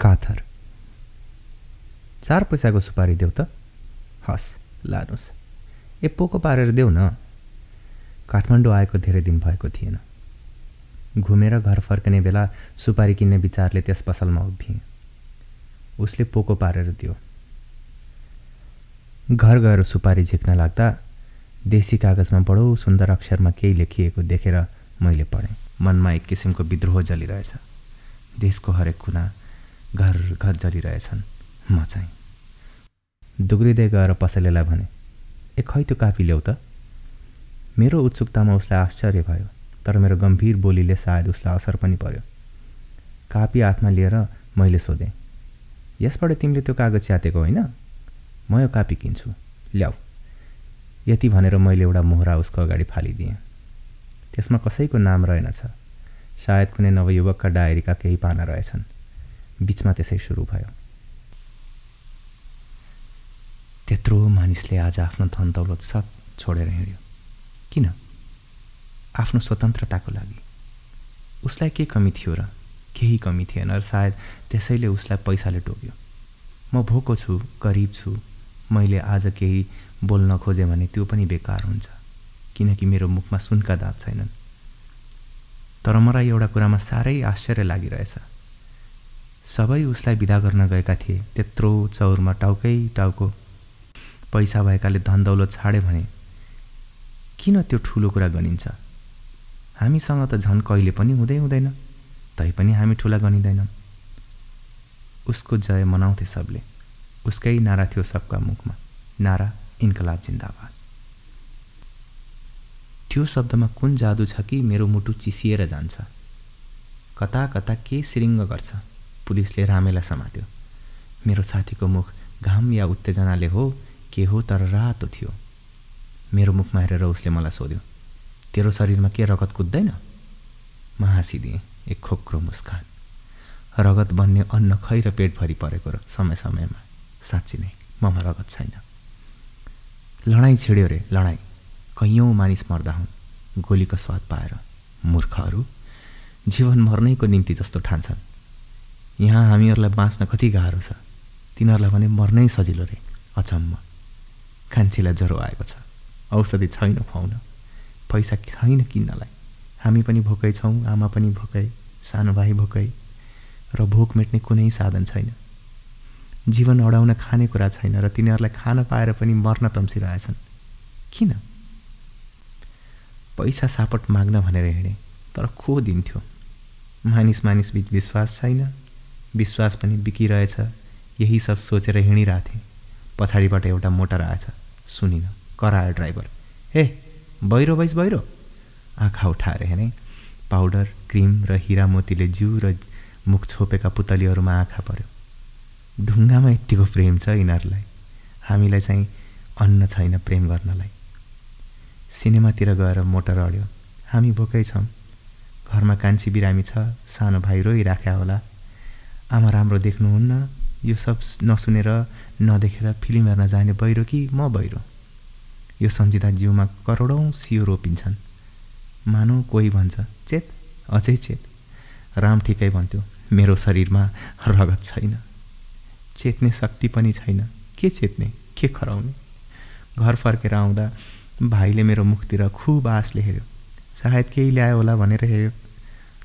काथर चार पैसाको सुपारी देऊ त हस् लानुहोस् ए पोको पारेर देऊ न काठमाडौँ आएको धेरै दिन भएको थिएन घुमेर घर फर्कने बेला सुपारी किन्ने विचारले त्यस पसलमा उभिएँ उसले पोको पारेर दियो घर गएर सुपारी झिक्न लाग्दा देशी कागजमा बडो सुन्दर अक्षरमा केही लेखिएको देखेर मैले पढेँ मनमा एक किसिमको विद्रोह जलिरहेछ देशको हरेक कुना घर घर जलिरहेछन् म चाहिँ। दुग्रिँदै गएर पसलेलाई भने ए खै त्यो कापी ल्याउ त? मेरो उत्सुकतामा उसलाई आश्चर्य भयो तर मेरो गम्भीर बोलीले सायद उसलाई असर पनि पर्यो। कापी हातमा लिएर मैले सोधेँ यसबाट तिमीले त्यो कागज च्यातेको होइन? म यो कापी किन्छु। ल्याऊ। यति भनेर मैले एउटा मोहरा उसको अगाडि फालिदिएँ। त्यसमा कसैको नाम रहेनछ। सायद कुनै नवयुवकका डायरीका केही पाना रहेछन्। बिचमा त्यसै सुरु भयो। त्यत्रो मानिसले आज आफ्नो धन दौलत सब छोडेर हिँड्यो। किन? आफ्नो स्वतन्त्रताको लागि। उसलाई के कमी थियो र केही कमी थिएन र सायद त्यसैले उसलाई पैसाले टोक्यो। म भोको छु गरिब छु। मैले आज केही बोल्न खोजेँ भने त्यो पनि बेकार हुन्छ। किनकि मेरो मुखमा सुनका दाँत छैनन्। तर मलाई एउटा कुरामा साह्रै आश्चर्य लागिरहेछ। सबै उसलाई विदा गर्न गएका थिए। त्यत्रो चौरमा टाउकै टाउको पैसा भएकाले धन दौलत छाडे भने किन त्यो ठुलो कुरा गनिन्छ? हामीसँग त झन् कहिले पनि हुँदै हुँदैन। तैपनि हामी ठुला गनिँदैनौँ। उसको जय मनाउँथे सबले। उसकै नारा थियो सबका मुखमा। नारा इन्कलाब जिन्दाबाद। त्यो शब्दमा कुन जादु छ कि मेरो मुटु चिसिएर जान्छ। कता कता के सिरिङ्ग गर्छ। पुलिसले रामेलाई समात्यो। मेरो साथीको मुख घाम या उत्तेजनाले हो के हो तर रातो थियो। मेरो मुखमा हेरेर उसले मलाई सोध्यो तेरो शरीरमा के रगत कुद्दैन? म हाँसिदिएँ एक खोक्रो मुस्कान। रगत बन्ने अन्न खै र पेटभरि परेको र समय समयमा? साँच्ची नै ममा रगत छैन। लडाइँ छिड्यो रे लडाइँ कैयौँ मानिस मर्दा हुन् गोलीको स्वाद पाएर। मूर्खहरू जीवन मर्नैको निम्ति जस्तो ठान्छन्। यहाँ हामीहरूलाई बाँच्न कति गाह्रो छ? तिनीहरूलाई भने मर्नै सजिलो रे अचम्म। खान्छीलाई ज्वरो आएको छ। औषधि छैन खुवाउन। पैसा छैन किन्नलाई। हामी पनि भोकै छौँ आमा पनि भोकै सानो भाइ भोकै र भोक मेट्ने कुनै साधन छैन। जीवन अडाउन खाने कुरा छैन र तिनीहरूलाई खान पाएर पनि मर्न तम्सिरहेछन्। किन? पैसा सापट माग्न भनेर हिँडेँ तर को दिन्थ्यो मानिस मानिस बिच विश्वास छैन। विश्वास पनि बिकिरहेछ। यही सब सोचेर हिँडिरहेको थिएँ पछाडिबाट एउटा मोटर आएछ। सुनिन करायो ड्राइभर। हे बहिरो भइस बहिरो। आँखा उठाएर हेरेँ। पाउडर क्रिम र हिरामोतीले जिउ र मुख छोपेका पुतलीहरूमा आँखा पर्यो। ढुङ्गामा यत्तिको प्रेम छ यिनीहरूलाई। हामीलाई चाहिँ अन्न छैन प्रेम गर्नलाई। सिनेमातिर गएर मोटर अड्यो। हामी भोकै छौँ। घरमा कान्छी बिरामी छ। सानो भाइ रोइराख्या होला। आमा राम्रो देख्नुहुन्न। यो सब नसुनेर नदेखेर फिल्म हेर्न जाने बहिरो कि म बहिरो यो सम्झिँदा जिउमा करोडौँ सियो रोपिन्छन्। मानौ कोही भन्छ चेत अझै चेत। राम ठिकै भन्थ्यो मेरो शरीरमा रगत छैन। चेत्ने शक्ति पनि छैन। के चेत्ने? के खराउने घर फर्केर आउँदा भाइले मेरो मुखतिर खुब आशले हेऱ्यो। सायद केही ल्यायो होला भनेर हेऱ्यो।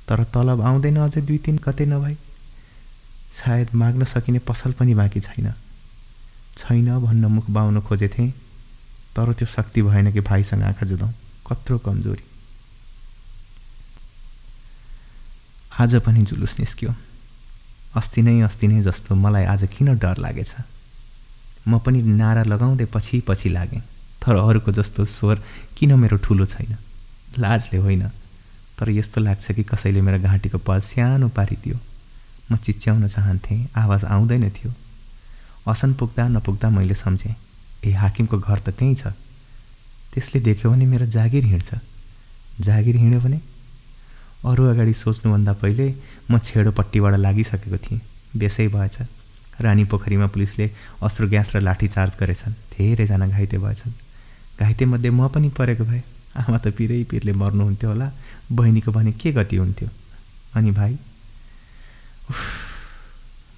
तर तलब आउँदैन अझै दुई तिन कतै नभई। सायद माग्न सकिने पसल पनि बाँकी छैन। छैन भन्न मुख बाउन खोजेथेँ तर त्यो शक्ति भएन कि भाइसँग आँखा जुदाउँ कत्रो कमजोरी। आज पनि जुलुस निस्क्यो। अस्ति नै अस्ति नै जस्तो मलाई आज किन डर लागेछ? म पनि नारा लगाउँदै पछि पछि लागेँ तर अरूको जस्तो स्वर किन मेरो ठुलो छैन? लाजले होइन तर यस्तो लाग्छ कि कसैले मेरो घाँटीको पल सानो पारिदियो। म चिच्याउन चाहन्थेँ आवाज आउँदैन थियो। असन पुग्दा नपुग्दा मैले सम्झेँ ए हाकिमको घर त त्यहीँ छ। त्यसले देख्यो भने मेरो जागिर हिँड्छ। जागिर हिँड्यो भने? अरू अगाडि सोच्नुभन्दा पहिले म छेडोपट्टिबाट लागिसकेको थिएँ। बेसै भएछ। रानी पोखरीमा पुलिसले अस्त्र ग्यास र लाठी चार्ज गरेछन्। धेरैजना घाइते भएछन्। घाइतेमध्ये म पनि परेको भए आमा त पिरै पिरले मर्नुहुन्थ्यो होला। बहिनीको भने के गति हुन्थ्यो? अनि भाइ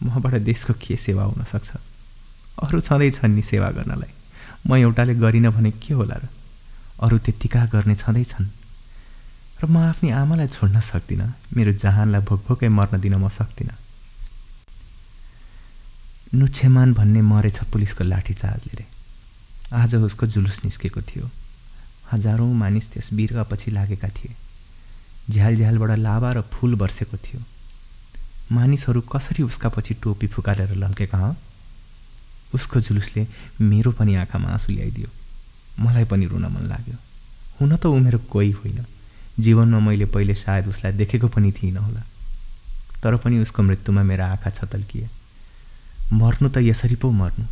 मबाट देशको के सेवा हुन सक्छ? अरू छँदै छन् नि सेवा गर्नलाई। म एउटाले गरिनँ भने के होला र? अरू त्यत्तिका गर्ने छँदैछन् र म आफ्नै आमालाई छोड्न सक्दिनँ। मेरो जहानलाई भोकभोकै मर्न दिन म सक्दिनँ। नुच्छेमान भन्ने मरेछ पुलिसको लाठीचार्जले रे। आज उसको जुलुस निस्केको थियो। हजारौँ मानिस त्यस बिरुवापछि लागेका थिए। झ्याल झ्यालबाट लाभा र फुल बर्सेको थियो। मानिसहरू कसरी उसका पछि टोपी फुकालेर लम्केका हँ? उसको जुलुसले मेरो पनि आँखामा आँसु ल्याइदियो। मलाई पनि रुन मन लाग्यो। हुन त ऊ मेरो कोही होइन। जीवनमा मैले पहिले सायद उसलाई देखेको पनि थिइनँ होला। तर पनि उसको मृत्युमा मेरा आँखा छतल्किए। मर्नु त यसरी पो मर्नु।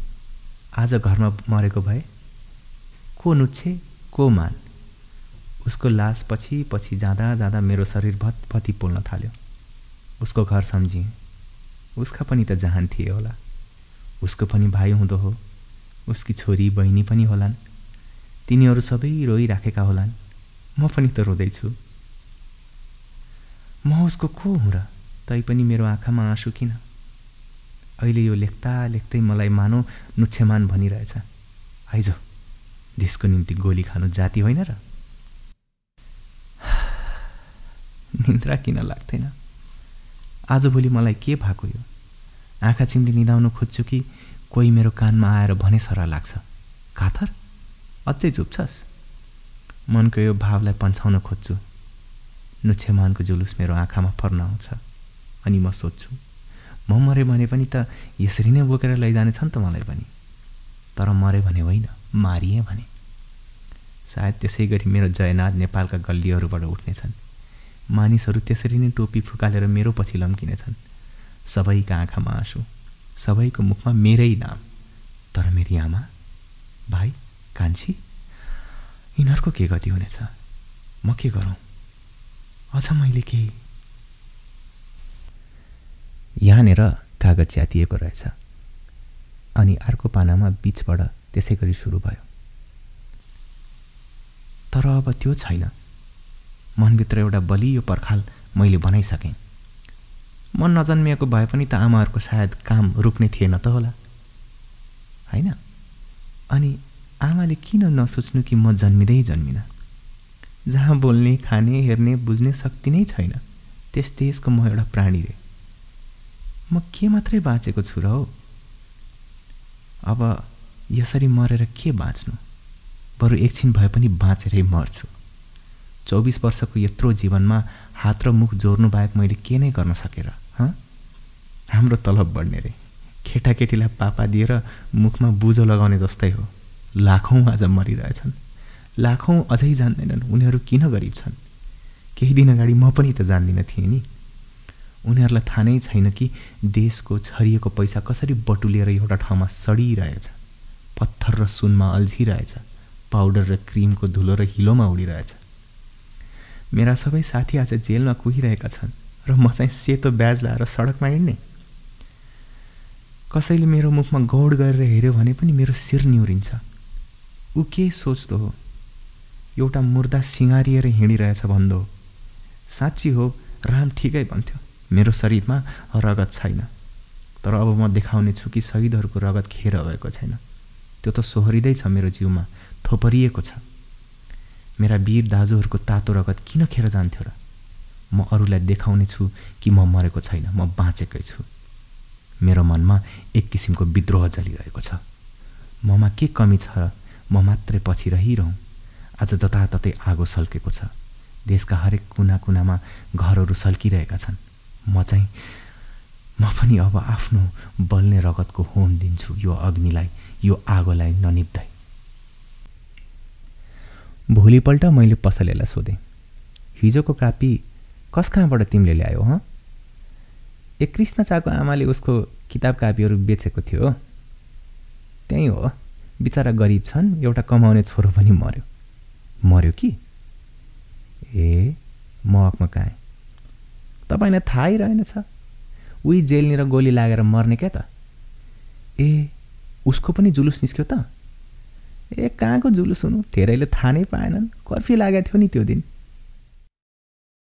आज घरमा मरेको भए? को नुच्छे? को मान? उसको लास पछि पछि जाँदा जाँदा मेरो शरीर भत्भती पोल्न थाल्यो। उसको घर सम्झिएँ उसका पनि त जहान थिए होला। उसको पनि भाइ हुँदो हो। उसकी छोरी बहिनी पनि होलान्। तिनीहरू सबै रोइराखेका होलान्। म पनि त रोँदैछु। म उसको को हुँ र? तैपनि मेरो आँखामा आँसु किन? अहिले यो लेख्दा लेख्दै मलाई मानौ नुच्छेमान भनिरहेछ। आइज देशको निम्ति गोली खानु जाति होइन र? निन्द्रा किन लाग्दैन आजभोलि मलाई के भएको यो? आँखा चिम्ली निधाउन खोज्छु कि कोही मेरो कानमा आएर भने सर लाग्छ? काथर? अझै चुप्छस् मनको यो भावलाई पन्छाउन खोज्छु। नुच्छेमानको जुलुस मेरो आँखामा फर्न आउँछ। अनि म सोध्छु म मऱ्यो भने पनि त यसरी नै बोकेर लैजानेछ नि त मलाई पनि। तर मऱ्यो भने होइन मारिएँ भने। सायद त्यसै गरी मेरो जयनाथ नेपालका गल्लीहरूबाट उठ्नेछन्। मानिसहरू त्यसरी नै टोपी फुकालेर मेरो पछि लम्किनेछन्। सबैका आँखामा आँसु सबैको मुखमा मेरै नाम। तर मेरी आमा भाइ कान्छी यिनीहरूको के गति हुनेछ? म के गरौँ? अझ मैले केही। यहाँनिर कागज च्यातिएको रहेछ। अनि अर्को पानामा बिचबाट त्यसै गरी सुरु भयो। तर अब त्यो छैन। मनभित्र एउटा बलियो पर्खाल मैले बनाइसकेँ मन नजन्मिएको भए पनि त आमाहरूको सायद काम रुक्ने थिएन त होला। होइन? अनि आमाले किन नसोच्नु कि म जन्मिँदै जन्मिनँ? जहाँ बोल्ने खाने हेर्ने बुझ्ने शक्ति नै छैन त्यस देशको म एउटा प्राणी रे। म के मात्रै बाँचेको छु र हो? अब यसरी मरेर के बाँच्नु? बरु एकछिन भए पनि बाँचेरै मर्छु। चौबिस वर्षको यत्रो जीवनमा हात र मुख जोड्नु बाहेक मैले के नै गर्न सकेर हँ? हाम्रो तलब बढ्ने रे। केटाकेटीलाई पापा दिएर मुखमा बुझो लगाउने जस्तै हो। लाखौँ आज मरिरहेछन्। लाखौँ अझै जान्दैनन्। उनीहरू किन गरिब छन्? केही दिन अगाडि म पनि त जान्दिनँ थिएँ नि। उनीहरूलाई थाहा नै छैन कि देशको छरिएको पैसा कसरी बटुलिएर एउटा ठाउँमा सडिरहेछ। पत्थर र सुनमा अल्झिरहेछ। पाउडर र क्रिमको धुलो र हिलोमा उडिरहेछ। मेरा सबै साथी आज जेलमा कुहिरहेका छन् र म चाहिँ सेतो ब्याज लाएर सडकमा हिँड्ने। कसैले मेरो मुखमा गौड गरेर हेऱ्यो भने पनि मेरो शिर निहुरिन्छ। ऊ के सोच्दो हो? एउटा मुर्दा सिँगारिएर हिँडिरहेछ भन्दो हो। साँच्ची हो राम ठिकै भन्थ्यो। मेरो शरीरमा रगत छैन। तर अब म देखाउने छु कि शहीदहरूको रगत खेर भएको छैन। त्यो त सोहरिँदैछ मेरो जिउमा थोपरिएको छ। मेरा वीर दाजुहरूको तातो रगत किन खेर जान्थ्यो र? म अरूलाई देखाउने छु कि म मरेको छैन म बाँचेकै छु। मेरो मनमा एक किसिमको विद्रोह जलिरहेको छ। ममा के कमी छ र म मात्रै पछि रहिरहँ? आज जताततै आगो सल्केको छ। देशका हरेक कुना कुनामा घरहरू सल्किरहेका छन्। म चाहिँ म पनि अब आफ्नो बल्ने रगतको होम दिन्छु यो अग्निलाई यो आगोलाई ननिप्दै। भोलिपल्ट मैले पसलेलाई सोधेँ। हिजोको कापी कस कहाँबाट तिमीले ल्यायो हँ? ए कृष्ण चाको आमाले उसको किताब कापीहरू बेचेको थियो त्यहीँ हो बिचरा गरिब छन् एउटा कमाउने छोरो पनि मऱ्यो मऱ्यो कि? ए म कहाँ? तपाईँलाई थाहै रहेनछ। उही जेलनिर गोली लागेर मर्ने क्या त? ए उसको पनि जुलुस निस्क्यो त? ए कहाँको जुलुस हुनु? धेरैले थाहा नै पाएनन्। कर्फ्यू लागेको थियो नि त्यो दिन।